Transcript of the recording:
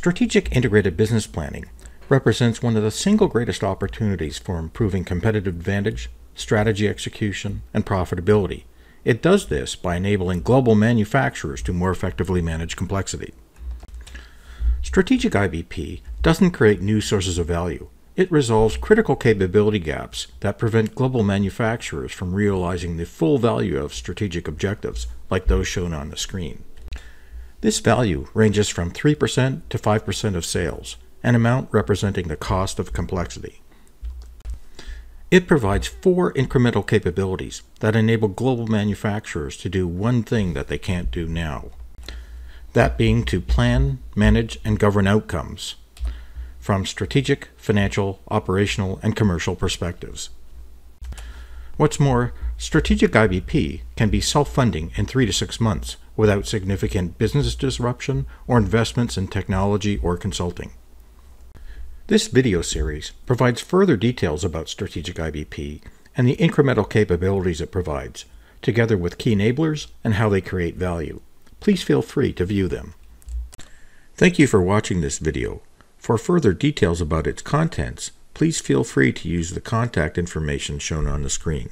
Strategic integrated business planning represents one of the single greatest opportunities for improving competitive advantage, strategy execution, and profitability. It does this by enabling global manufacturers to more effectively manage complexity. Strategic IBP doesn't create new sources of value. It resolves critical capability gaps that prevent global manufacturers from realizing the full value of strategic objectives, like those shown on the screen. This value ranges from 3% to 5% of sales, an amount representing the cost of complexity. It provides four incremental capabilities that enable global manufacturers to do one thing that they can't do now. That being to plan, manage, and govern outcomes from strategic, financial, operational, and commercial perspectives. What's more, strategic IBP can be self-funding in three to six months without significant business disruption or investments in technology or consulting. This video series provides further details about Strategic IBP and the incremental capabilities it provides, together with key enablers and how they create value. Please feel free to view them. Thank you for watching this video. For further details about its contents, please feel free to use the contact information shown on the screen.